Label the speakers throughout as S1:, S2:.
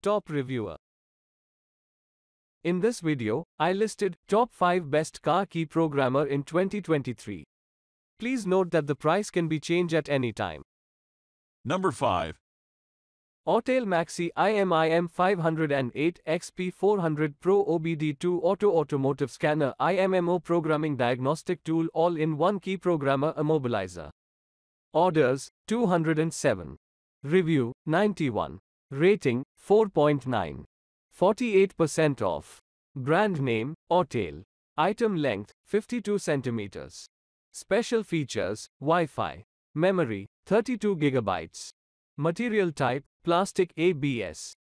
S1: Top Reviewer. In this video, I listed top 5 best car key programmer in 2023. Please note that the price can be changed at any time.
S2: Number 5.
S1: Autel Maxi IMIM 508 XP 400 Pro OBD2 Auto Automotive Scanner IMMO Programming Diagnostic Tool All in One Key Programmer Immobilizer. Orders 207. Review 91. Rating 4.9. 48% off. Brand name Autel. Item length 52 centimeters. Special features Wi-Fi. Memory 32 gigabytes. Material type plastic ABS.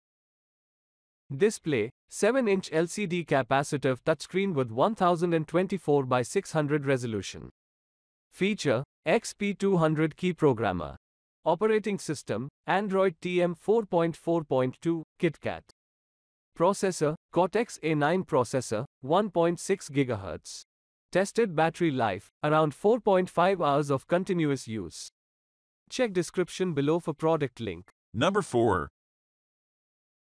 S1: Display 7-inch LCD capacitive touchscreen with 1024 by 600 resolution. Feature XP200 key programmer. Operating system Android TM 4.4.2 KitKat. Processor Cortex A9 processor 1.6 GHz. Tested battery life around 4.5 hours of continuous use. Check description below for product link.
S2: Number 4.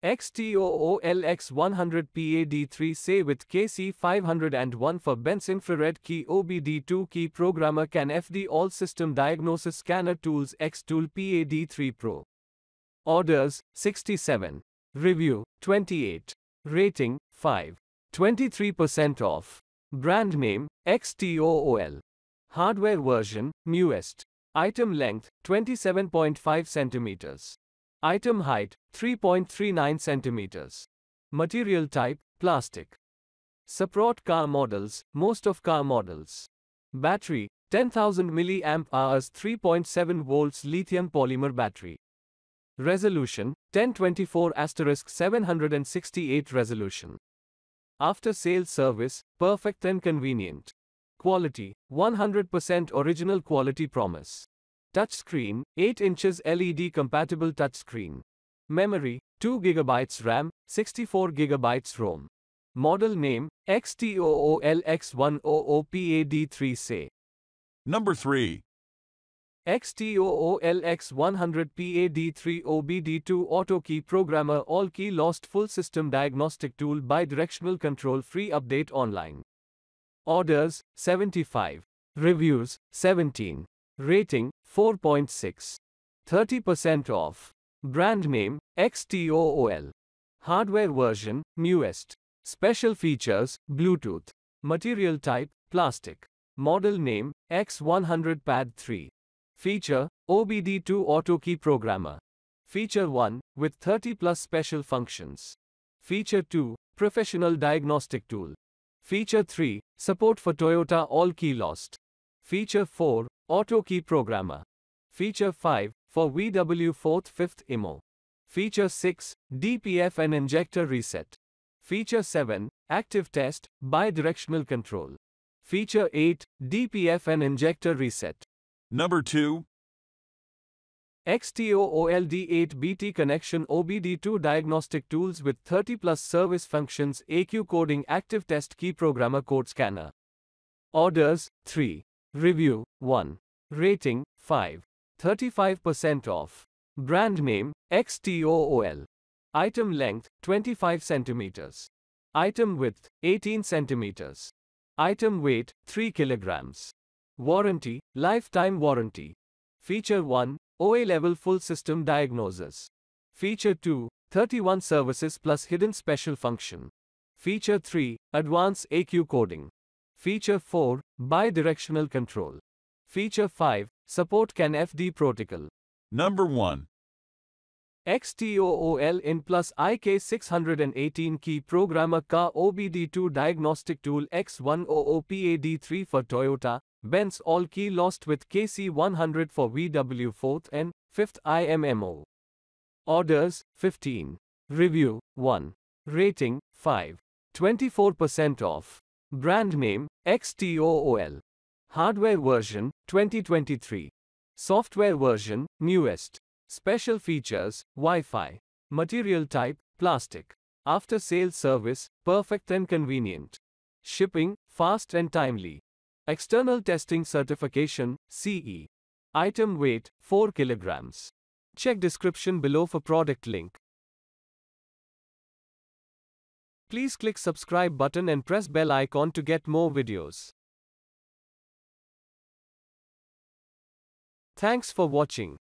S1: XTOOLX100 PAD3 say with KC501 for Benz infrared key OBD2 key programmer CAN FD all system diagnosis scanner tools X tool PAD3 Pro. Orders 67. Review 28. Rating 5. 23% off. Brand name XTOOL. Hardware version newest. Item length 27.5 centimeters. Item height 3.39 centimeters. Material type plastic. Support car models, most of car models. Battery 10,000 mAh 3.7 volts lithium polymer battery. Resolution 1024 768 resolution. After sales service, perfect and convenient. Quality 100% original quality promise. Touchscreen 8 inches LED compatible touchscreen. Memory 2 GB RAM, 64 GB ROM. Model name XTOOLX100PAD3 say.
S2: Number 3.
S1: XTOOLX100 PAD3 OBD2 Auto Key Programmer All Key Lost Full System Diagnostic Tool Bidirectional Control Free Update Online. Orders 75. Reviews 17. Rating 4.6. 30% off. Brand name XTOOL. Hardware version newest. Special features Bluetooth. Material type plastic. Model name X100 Pad 3. Feature OBD2 Auto Key Programmer. Feature 1 with 30 plus special functions. Feature 2 Professional Diagnostic Tool. Feature 3 Support for Toyota All Key Lost. Feature 4 Auto Key Programmer. Feature 5 for VW 4th 5th IMO. Feature 6 DPF and Injector Reset. Feature 7 Active Test Bidirectional Control. Feature 8 DPF and Injector Reset.
S2: Number 2.
S1: XTOOLD8BT Connection OBD2 Diagnostic Tools with 30 plus service functions ECU Coding Active Test Key Programmer Code Scanner. Orders 3. Review 1. Rating 5. 35% off. Brand name XTOOL. Item length 25 centimeters. Item width 18 centimeters. Item weight 3 kilograms. Warranty lifetime warranty. Feature 1 OA level full system diagnosis. Feature 2 31 services plus hidden special function. Feature 3 advanced ECU coding. Feature 4 bidirectional control. Feature 5 support CAN FD protocol.
S2: Number 1.
S1: XTOOL InPlus IK618 key programmer car OBD2 diagnostic tool X100PAD3 for Toyota, Benz all key lost with KC100 for VW 4th and 5th IMMO. Orders 15. Review 1. Rating 5. 24% off. Brand name XTOOL. Hardware version 2023. Software version newest. Special features Wi-Fi. Material type plastic. After sales service perfect and convenient. Shipping fast and timely. External testing certification CE. Item weight 4 kilograms. Check description below for product link. Please click subscribe button and press bell icon to get more videos. Thanks for watching.